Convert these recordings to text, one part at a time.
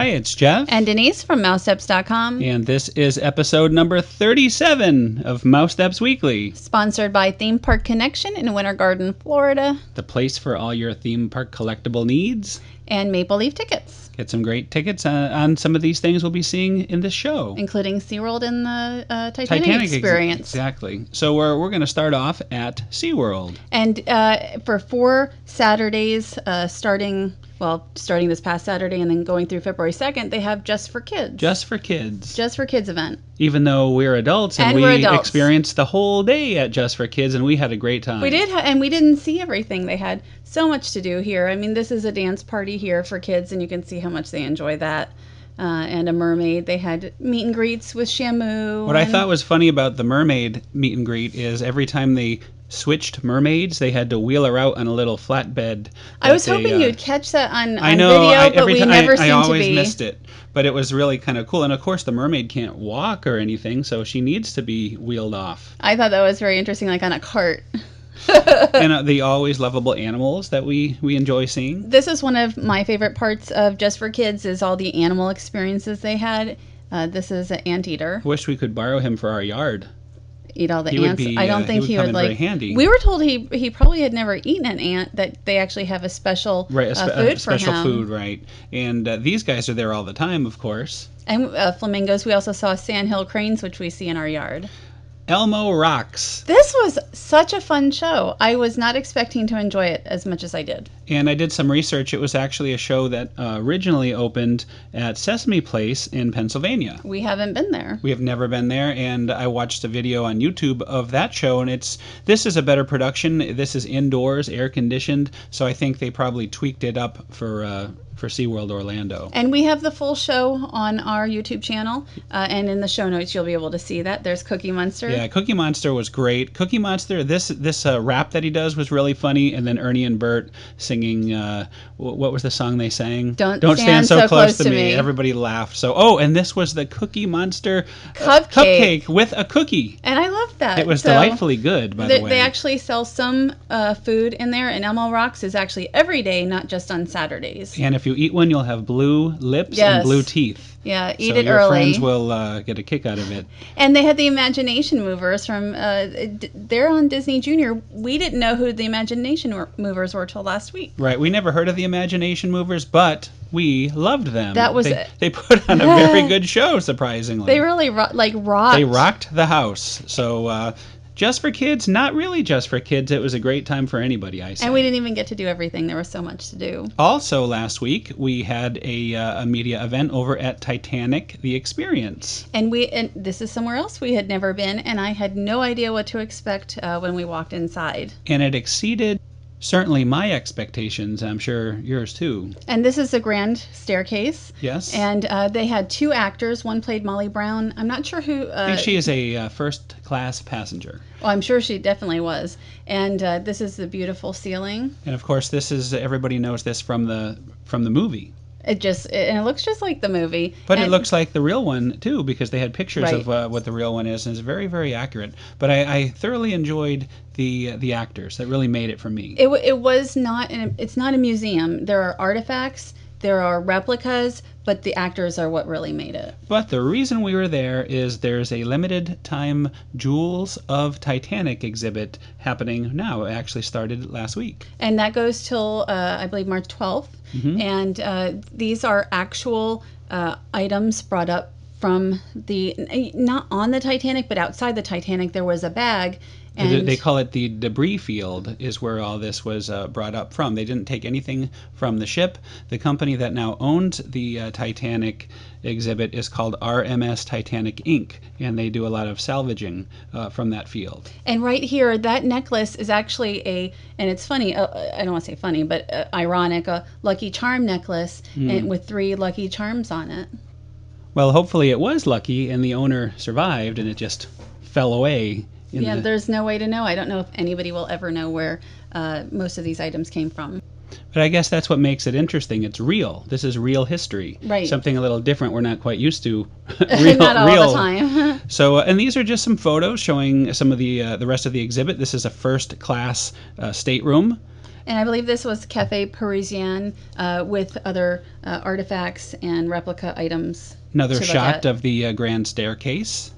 Hi, it's Jeff. And Denise from MouseSteps.com. And this is episode number 37 of Mouse Steps Weekly. Sponsored by Theme Park Connection in Winter Garden, Florida. The place for all your theme park collectible needs. And Maple Leaf Tickets. Get some great tickets on, on some of these things we'll be seeing in this show. Including SeaWorld and the uh, Titanic, Titanic, experience. Ex- exactly. So we're, we're going to start off at SeaWorld. And uh, for four Saturdays uh, starting well, starting this past Saturday and then going through February 2nd, they have Just for Kids. Just for Kids. Just for Kids event. Even though we're adults and, and we adults. experienced the whole day at Just for Kids and we had a great time. We did, ha- and we didn't see everything. They had so much to do here. I mean, this is a dance party here for kids, and you can see how much they enjoy that. Uh, and a mermaid. They had meet and greets with Shamu. What I thought was funny about the mermaid meet and greet is every time they switched mermaids. They had to wheel her out on a little flatbed. I was hoping uh, you'd catch that on, on I know, video, I, but we never I, I always to be. missed it. But it was really kind of cool. And of course, the mermaid can't walk or anything, so she needs to be wheeled off. I thought that was very interesting, like on a cart. and uh, the always lovable animals that we we enjoy seeing. This is one of my favorite parts of Just for Kids is all the animal experiences they had. Uh, this is an anteater. Wish we could borrow him for our yard eat all the he ants. Be, I don't uh, think he would, he would like. handy. We were told he he probably had never eaten an ant. That they actually have a special right, a, spe- uh, food a special him. food, right? And uh, these guys are there all the time, of course. And uh, flamingos. We also saw sandhill cranes, which we see in our yard. Elmo Rocks. This was such a fun show. I was not expecting to enjoy it as much as I did. And I did some research. It was actually a show that uh, originally opened at Sesame Place in Pennsylvania. We haven't been there. We have never been there, and I watched a video on YouTube of that show, and it's this is a better production. This is indoors, air conditioned, so I think they probably tweaked it up for. Uh, for SeaWorld Orlando. And we have the full show on our YouTube channel. Uh, and in the show notes, you'll be able to see that. There's Cookie Monster. Yeah, Cookie Monster was great. Cookie Monster, this this uh, rap that he does was really funny. And then Ernie and Bert singing, uh, what was the song they sang? Don't, Don't stand, stand so, so, close, to me. me. Everybody laughed. So, oh, and this was the Cookie Monster uh, cupcake, cupcake with a cookie. And I love that. It was so delightfully good, by they, the way. They actually sell some uh, food in there, and Elmo Rocks is actually every day, not just on Saturdays. And if you eat one, you'll have blue lips yes. and blue teeth. Yeah, eat so it your early. friends will uh, get a kick out of it. And they had the Imagination Movers from. Uh, they're on Disney Junior. We didn't know who the Imagination Movers were till last week. Right. We never heard of the Imagination Movers, but we loved them. That was they, they put on a very good show, surprisingly. They really ro- like rocked. They rocked the house. So uh, just for kids, not really just for kids. It was a great time for anybody, I say. And we didn't even get to do everything. There was so much to do. Also, last week we had a, uh, a media event over at Titanic: The Experience. And we and this is somewhere else we had never been, and I had no idea what to expect uh, when we walked inside. And it exceeded certainly my expectations. I'm sure yours too. And this is the grand staircase. Yes. And uh, they had two actors. One played Molly Brown. I'm not sure who. Uh, I think she is a uh, first class passenger. Well, I'm sure she definitely was. And uh, this is the beautiful ceiling. And of course, this is everybody knows this from the from the movie. It just it, and it looks just like the movie. But and, it looks like the real one too because they had pictures right. of uh, what the real one is, and it's very very accurate. But I, I thoroughly enjoyed the uh, the actors that really made it for me. It, it was not an, it's not a museum. There are artifacts, there are replicas, but the actors are what really made it. But the reason we were there is there's a limited time Jewels of Titanic exhibit happening now. It actually started last week. And that goes till, uh, I believe, March 12th. Mm-hmm. And uh, these are actual uh, items brought up from the, not on the Titanic, but outside the Titanic, there was a bag and they call it the debris field, is where all this was uh, brought up from. They didn't take anything from the ship. The company that now owns the uh, Titanic exhibit is called RMS Titanic Inc., and they do a lot of salvaging uh, from that field. And right here, that necklace is actually a, and it's funny, uh, I don't want to say funny, but uh, ironic, a Lucky Charm necklace mm. and with three Lucky Charms on it. Well, hopefully it was lucky and the owner survived and it just fell away yeah, the... there's no way to know. I don't know if anybody will ever know where uh, most of these items came from. But I guess that's what makes it interesting. It's real. This is real history. Right. Something a little different we're not quite used to. real, not all real. the time. so, uh, and these are just some photos showing some of the uh, the rest of the exhibit. This is a first class uh, stateroom. And I believe this was Cafe Parisien uh, with other uh, artifacts and replica items. Another shot at. of the uh, grand staircase.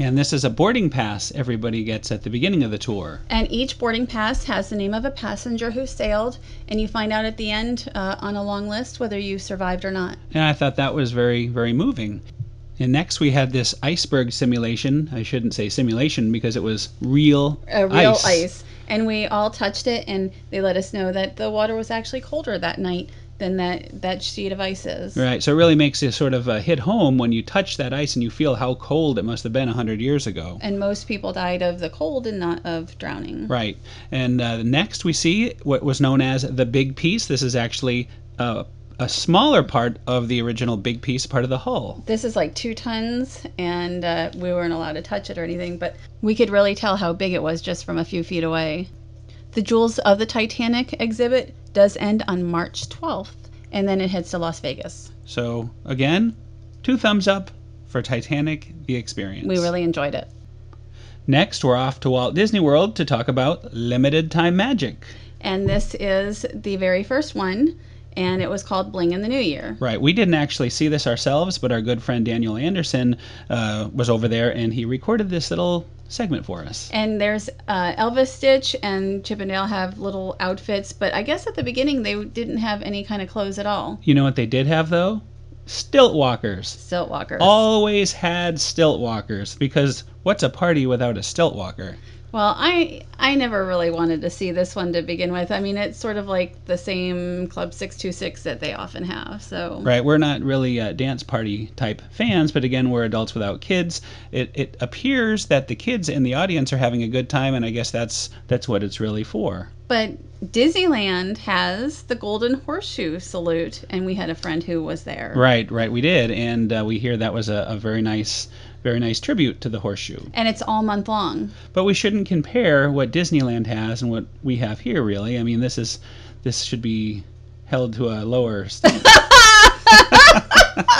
And this is a boarding pass everybody gets at the beginning of the tour. And each boarding pass has the name of a passenger who sailed, and you find out at the end uh, on a long list whether you survived or not. And I thought that was very, very moving. And next we had this iceberg simulation. I shouldn't say simulation because it was real A real ice. And we all touched it, and they let us know that the water was actually colder that night than that, that sheet of ice is. Right, so it really makes it sort of uh, hit home when you touch that ice and you feel how cold it must have been 100 years ago. And most people died of the cold and not of drowning. Right, and uh, next we see what was known as the big piece. This is actually uh, a smaller part of the original big piece, part of the hull. This is like two tons, and uh, we weren't allowed to touch it or anything, but we could really tell how big it was just from a few feet away. The Jewels of the Titanic exhibit does end on March 12th, and then it heads to Las Vegas. So, again, two thumbs up for Titanic the Experience. We really enjoyed it. Next, we're off to Walt Disney World to talk about limited time magic. And this is the very first one, and it was called Bling in the New Year. Right. We didn't actually see this ourselves, but our good friend Daniel Anderson uh, was over there and he recorded this little segment for us. And there's uh, Elvis Stitch and Chip and Dale have little outfits, but I guess at the beginning they didn't have any kind of clothes at all. You know what they did have, though? Stilt walkers. Stilt walkers. Always had stilt walkers because what's a party without a stilt walker? Well, I I never really wanted to see this one to begin with. I mean, it's sort of like the same Club 626 that they often have. So Right, we're not really uh, dance party type fans, but again, we're adults without kids. It, it appears that the kids in the audience are having a good time, and I guess that's that's what it's really for. But Disneyland has the Golden Horseshoe Salute, and we had a friend who was there. Right, right, we did, and uh, we hear that was a, a very nice, very nice tribute to the horseshoe. And it's all month long. But we shouldn't compare what Disneyland has and what we have here. Really, I mean, this is this should be held to a lower. St-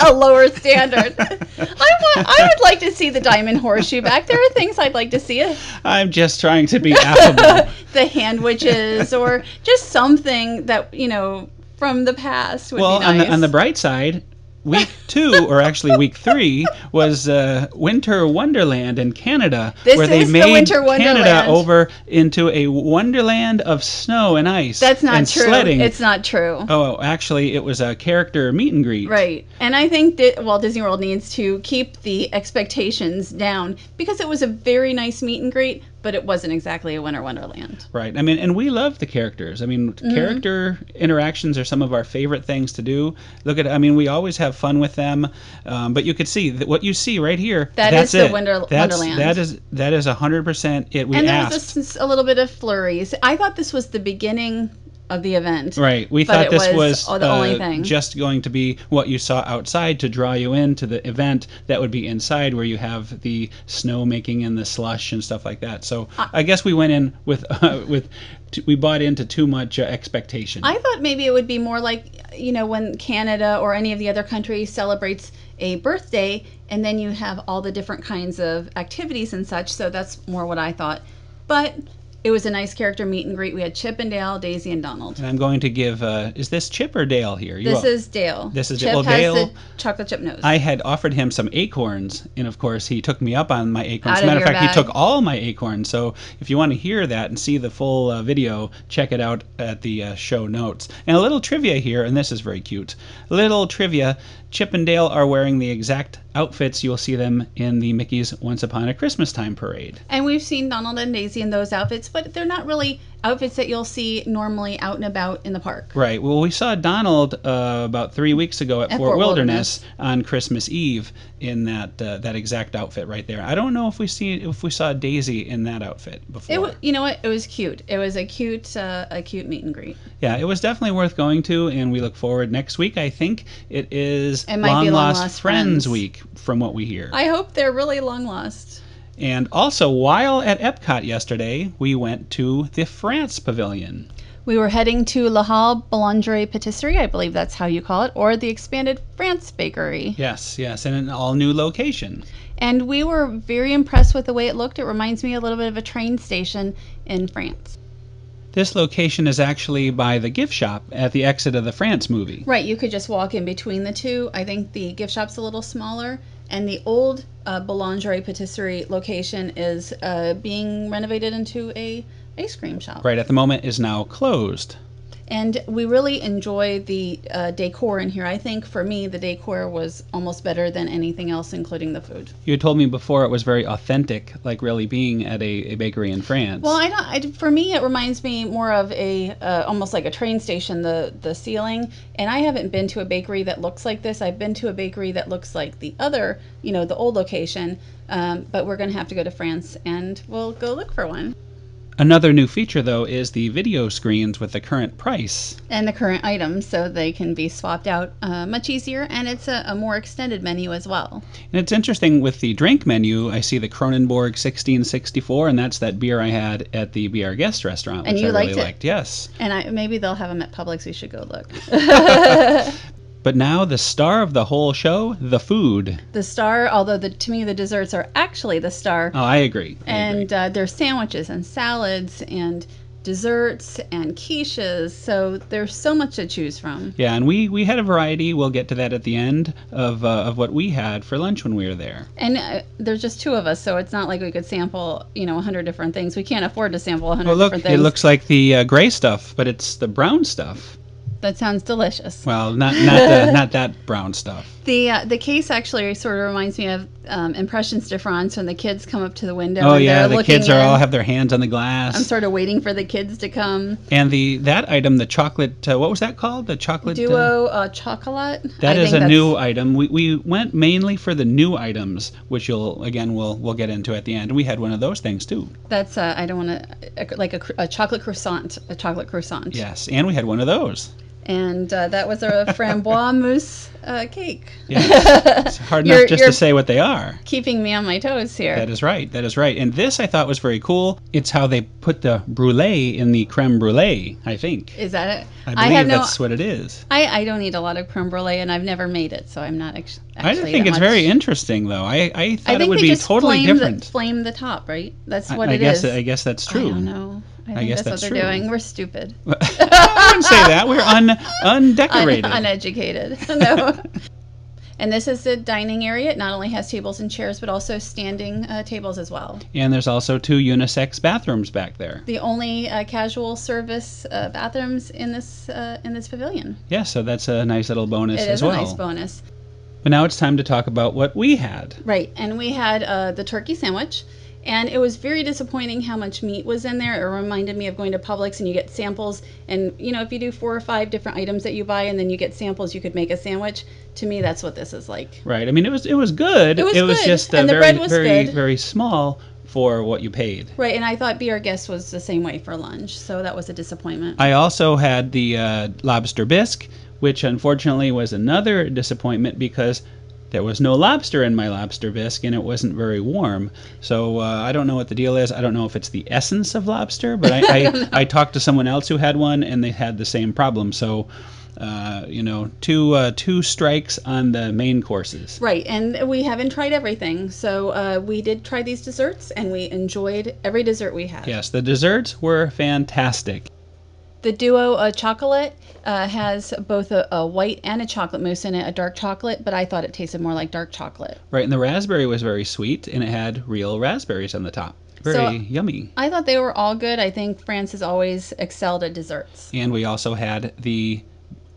a lower standard. I want. I would like to see the diamond horseshoe back. There are things I'd like to see. I'm just trying to be affable. the hand witches, or just something that you know from the past would well, be on the on the bright side, week two, or actually week three, was uh, Winter Wonderland in Canada, This where they the made Winter Canada over into a wonderland of snow and ice. That's not and true. Sledding. It's not true. Oh, actually, it was a character meet and greet. Right. And I think that Walt Disney World needs to keep the expectations down because it was a very nice meet and greet, but it wasn't exactly a Winter Wonderland. Right. I mean, and we love the characters. I mean, Mm-hmm. character interactions are some of our favorite things to do. Look at, I mean, we always have fun with them. Um, but you could see that what you see right here. That that's is the. Winter- that's, Wonderland. That is that is hundred percent it. We and there asked. was a, a little bit of flurries. I thought this was the beginning of the event. Right. We But thought this was was, the only uh, thing. just going to be what you saw outside to draw you into the event that would be inside where you have the snow making and the slush and stuff like that. So I guess we went in with uh, with t- we bought into too much uh, expectation. I thought maybe it would be more like, you know, when Canada or any of the other countries celebrates a birthday and then you have all the different kinds of activities and such. So that's more what I thought. But it was a nice character meet and greet. We had Chip and Dale, Daisy and Donald. and I'm going to give. Uh, is this Chip or Dale here? You This all- is Dale. This is Chip well, has Dale- the chocolate chip nose. I had offered him some acorns, and of course, he took me up on my acorns. As a matter of fact, he took all my acorns. So, if you want to hear that and see the full uh, video, check it out at the uh, show notes. And a little trivia here, and this is very cute. A little trivia Chip and Dale are wearing the exact outfits you'll see them in the Mickey's Once Upon a Christmas Time parade. and we've seen Donald and Daisy in those outfits, but they're not really outfits that you'll see normally out and about in the park. Right. Well, we saw Donald uh, about three weeks ago at, At Fort, Fort Wilderness, on Christmas Eve in that uh, that exact outfit right there. I don't know if we see if we saw Daisy in that outfit before. It, wa- you know what? It was cute. It was a cute, uh, a cute meet and greet. yeah, it was definitely worth going to, and we look forward next week. I think it is It Long Long Lost Lost Friends Friends. Week, from what we hear. I hope they're really long lost. And also, while at Epcot yesterday, we went to the France Pavilion. We were heading to La Halle Boulangerie Patisserie, I believe that's how you call it, or the expanded France Bakery. Yes, yes, in an all new location. And we were very impressed with the way it looked. It reminds me a little bit of a train station in France. This location is actually by the gift shop at the exit of the France movie. Right, you could just walk in between the two. I think the gift shop's a little smaller, and the old uh, Boulangerie Patisserie location is uh, being renovated into a ice cream shop. Right at the moment is now closed. And we really enjoy the uh, decor in here. I think for me, the decor was almost better than anything else, including the food. You told me before it was very authentic, like really being at a, a bakery in France. Well, I don't. I, for me, it reminds me more of a uh, almost like a train station. The the ceiling, and I haven't been to a bakery that looks like this. I've been to a bakery that looks like the other, you know, the old location. Um, but we're going to have to go to France, and we'll go look for one. Another new feature, though, is the video screens with the current price. and the current items so they can be swapped out uh, much easier and it's a, a more extended menu as well And it's interesting with the drink menu, I see the Kronenbourg 1664, and that's that beer I had at the Be Our Guest restaurant, And which you I really liked it? liked. Yes. and I, maybe they'll have them at Publix we should go look But now the star of the whole show, the food. the star although the, to me the desserts are actually the star Oh, I agree. I agree. and uh, there's sandwiches and salads and desserts and quiches so there's so much to choose from Yeah, and we, we had a variety. We'll get to that at the end of, uh, of what we had for lunch when we were there. and uh, there's just two of us so it's not like we could sample you know 100 different things we can't afford to sample 100 Well, look, different it looks like the uh, gray stuff, but it's the brown stuff. That sounds delicious Well, not not the, not that brown stuff. The uh, the case actually sort of reminds me of um, Impressions de France when the kids come up to the window. Oh yeah, the kids are in. all have their hands on the glass. I'm sort of waiting for the kids to come. and the that item, the chocolate, uh, what was that called? The chocolate uh, Duo uh, chocolate. That I is a new item. We, we went mainly for the new items, which you'll again we'll we'll get into at the end. We had one of those things too. That's uh, I don't want to like a, a chocolate croissant, a chocolate croissant. Yes, and we had one of those. And uh, that was a framboise mousse uh, cake. Yes. it's hard enough just to say what they are. Keeping me on my toes here. That is right. That is right. And this I thought was very cool. It's how they put the brulee in the creme brulee. I think. Is that it? I believe have no. that's what it is. I, I don't eat a lot of creme brulee, and I've never made it, so I'm not ex- I think it's much- very interesting, though. I, I thought I it would be totally flame different. The, flame the top, right? That's I- what I, it guess is. I guess that's true. I don't know. I, I guess that's, that's what they're true. doing. We're stupid. I wouldn't say that. We're un, Un- undecorated. uneducated. no. And this is the dining area. It not only has tables and chairs, but also standing uh, tables as well. And there's also two unisex bathrooms back there. The only uh, casual service uh, bathrooms in this uh, in this pavilion. Yeah, so that's a nice little bonus It as is well. a nice bonus. But now it's time to talk about what we had. Right, and we had uh, the turkey sandwich, and it was very disappointing how much meat was in there. It reminded me of going to Publix and you get samples, and you know if you do four or five different items that you buy and then you get samples, you could make a sandwich. To me, that's what this is like. Right. I mean, it was it was good. It was good, just and very was very good. very small for what you paid. Right, and I thought Be Our Guest was the same way for lunch, so that was a disappointment. I also had the uh, lobster bisque, which unfortunately was another disappointment because there was no lobster in my lobster bisque and it wasn't very warm. So uh, I don't know what the deal is. I don't know if it's the essence of lobster, but I, I, I talked to someone else who had one and they had the same problem. So, uh, you know, two uh, two strikes on the main courses. Right, and we haven't tried everything, so uh, we did try these desserts, and we enjoyed every dessert we had. Yes, the desserts were fantastic. The Duo uh, chocolate uh, has both a, a white and a chocolate mousse in it, a dark chocolate, but I thought it tasted more like dark chocolate. Right, and the raspberry was very sweet and it had real raspberries on the top. Very So- yummy. I thought they were all good. I think France has always excelled at desserts. And we also had the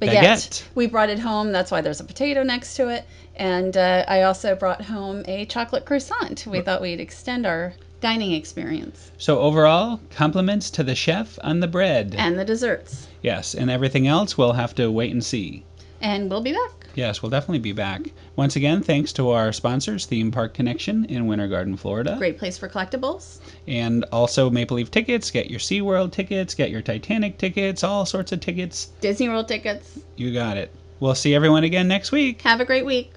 Baguette. Baguette. We brought it home. That's why there's a potato next to it. And uh, I also brought home a chocolate croissant. We thought we'd extend our dining experience So overall, compliments to the chef on the bread. and the desserts. Yes, and everything else we'll have to wait and see. And we'll be back. Yes, we'll definitely be back. Once again, thanks to our sponsors, Theme Park Connection in Winter Garden, Florida. Great place for collectibles. And also Maple Leaf tickets. Get your SeaWorld tickets, get your Titanic tickets, all sorts of tickets. Disney World tickets. You got it. We'll see everyone again next week. Have a great week.